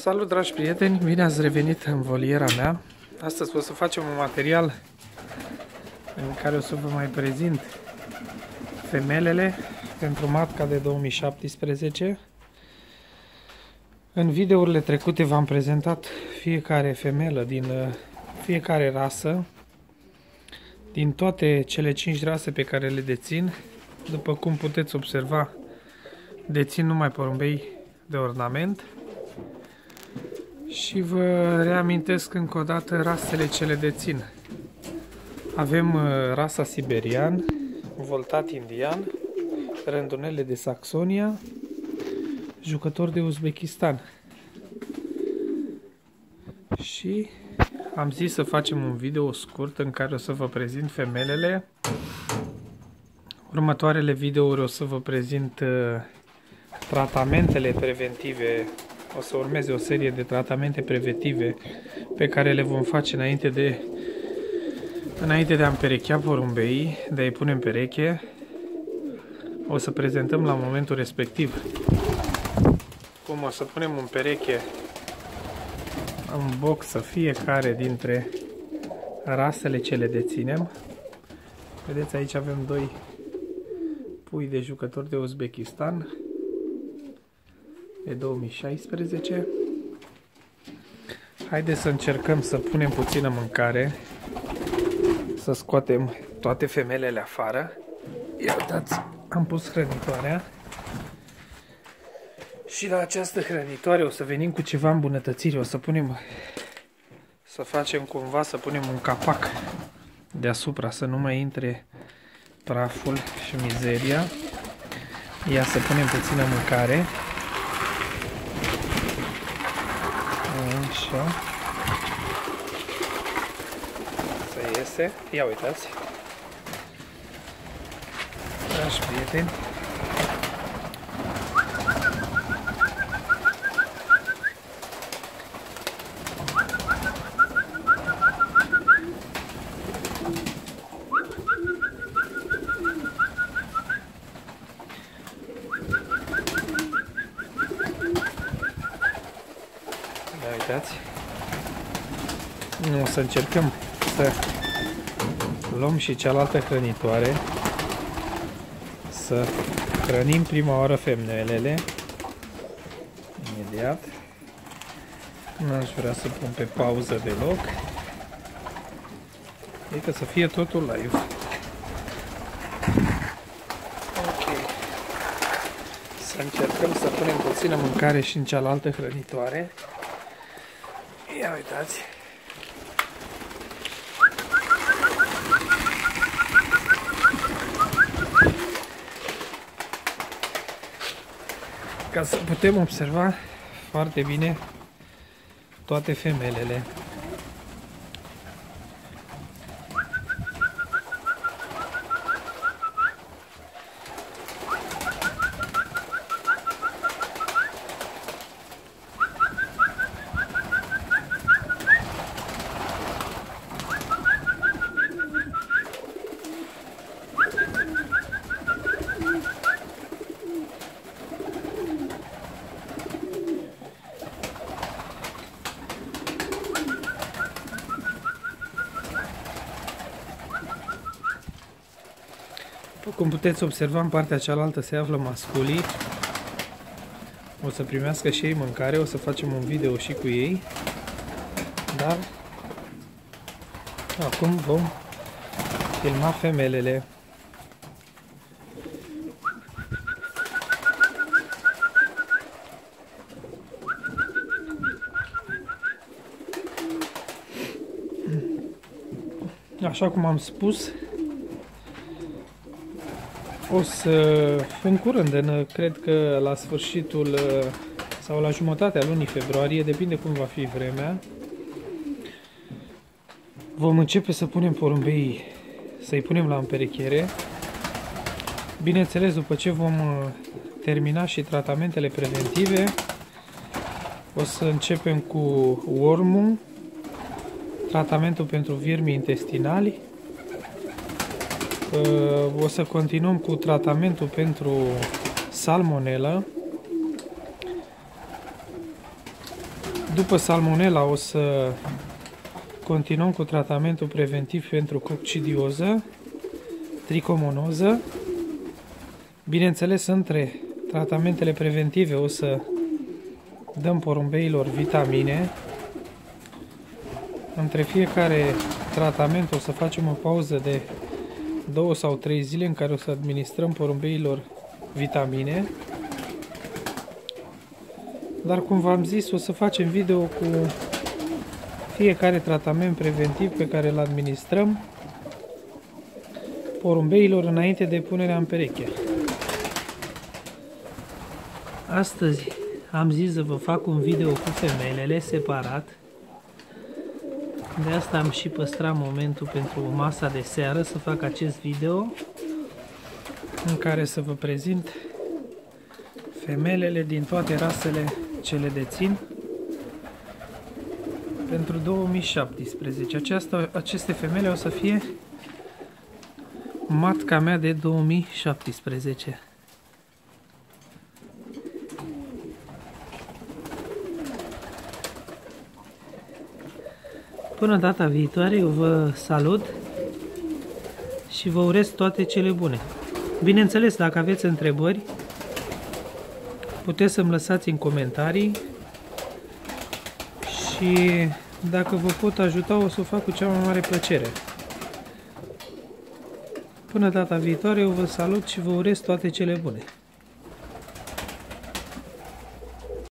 Salut dragi prieteni, bine ați revenit în voliera mea. Astăzi o să facem un material în care o să vă mai prezint femelele pentru matca de 2017. În videourile trecute v-am prezentat fiecare femelă din uh, fiecare rasă, din toate cele 5 rase pe care le dețin. După cum puteți observa, dețin numai porumbei de ornament. Și vă reamintesc încă o dată rasele ce le dețin. Avem uh, rasa siberian, voltat indian, rândunele de Saxonia, jucător de Uzbekistan. Și am zis să facem un video scurt în care o să vă prezint femelele. Următoarele videouri o să vă prezint uh, tratamentele preventive o să urmeze o serie de tratamente preventive pe care le vom face înainte de înainte de a împerechea porumbei, de a-i pune în pereche. O să prezentăm la momentul respectiv cum o să punem în pereche în boxă fiecare dintre rasele ce le deținem. Vedeți, aici avem doi pui de jucători de Uzbekistan e 2016. Haideți să încercăm să punem puțină mâncare, să scoatem toate femelele afară. Ia uitați, am pus hrănitoarea. Și la această hrănitoare o să venim cu ceva îmbunătățiri. O să punem, să facem cumva, să punem un capac deasupra, să nu mai intre praful și mizeria. Ia să punem puțină mâncare. Așa. Să iese. Ia uitați. Dragi prieteni. Uitați. O să încercăm să luăm și cealaltă hrănitoare. Să hrănim prima oară femnelele. Imediat. Nu aș vrea să pun pe pauză deloc. Adică să fie totul live. Ok. Să încercăm să punem puțină mâncare și în cealaltă hrănitoare. Ia uitați. Ca să putem observa foarte bine toate femelele. Cum puteți observa, în partea cealaltă se află masculii. O să primească și ei mâncare, o să facem un video și cu ei. Dar acum vom filma femelele. Așa cum am spus, o să, în curând, în, cred că la sfârșitul sau la jumătatea lunii februarie, depinde cum va fi vremea, vom începe să punem porumbei, să-i punem la împerechere. Bineînțeles, după ce vom uh, termina și tratamentele preventive, o să începem cu wormul, tratamentul pentru viermi intestinali, o să continuăm cu tratamentul pentru salmonelă. După salmonella o să continuăm cu tratamentul preventiv pentru coccidioză, tricomonoză. Bineînțeles, între tratamentele preventive o să dăm porumbeilor vitamine. Între fiecare tratament o să facem o pauză de două sau trei zile în care o să administrăm porumbeilor vitamine. Dar cum v-am zis, o să facem video cu fiecare tratament preventiv pe care îl administrăm porumbeilor înainte de punerea în pereche. Astăzi am zis să vă fac un video cu femelele separat. De asta am și păstrat momentul pentru masa de seară să fac acest video în care să vă prezint femelele din toate rasele ce le dețin pentru 2017. Aceasta, aceste femele o să fie matca mea de 2017. Până data viitoare, eu vă salut și vă urez toate cele bune. Bineînțeles, dacă aveți întrebări, puteți să-mi lăsați în comentarii și dacă vă pot ajuta, o să o fac cu cea mai mare plăcere. Până data viitoare, eu vă salut și vă urez toate cele bune.